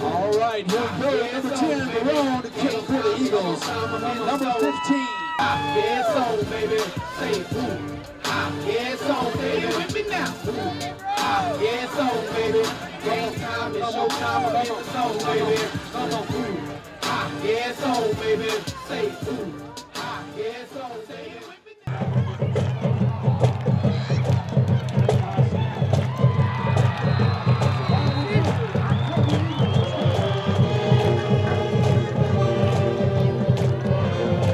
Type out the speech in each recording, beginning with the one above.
All right, here we go. Number 10, Barone to kick for the Eagles. Number 15. Yes, on, baby. Say. Yes, on, baby. With me now. Yes, on, baby. Game time is show time. I'm in the zone, baby. Come on. Yes, on, baby. Say on, baby. With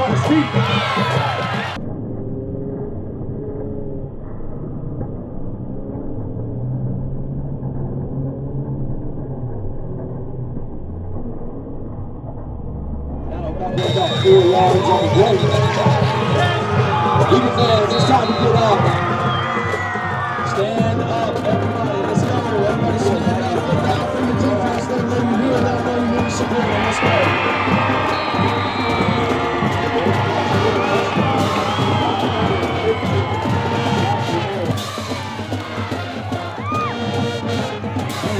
Vargas on his feet. Four yards on the it's time to get up. Stand up, everybody. Let's go. Everybody stand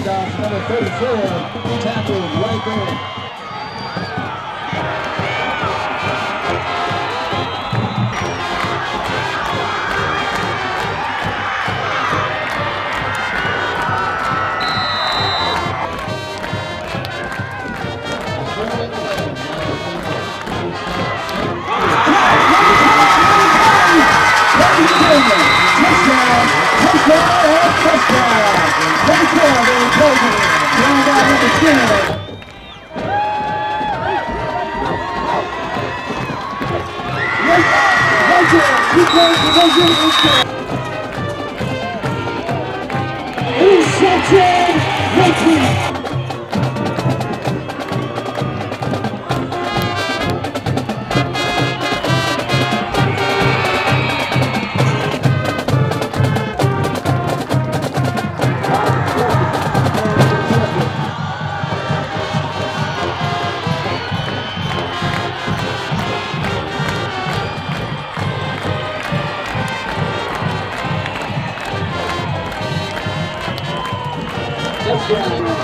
Handoff number 34. Tackle right there. Touchdown! Touchdown! By number 10. Right, Touchdown.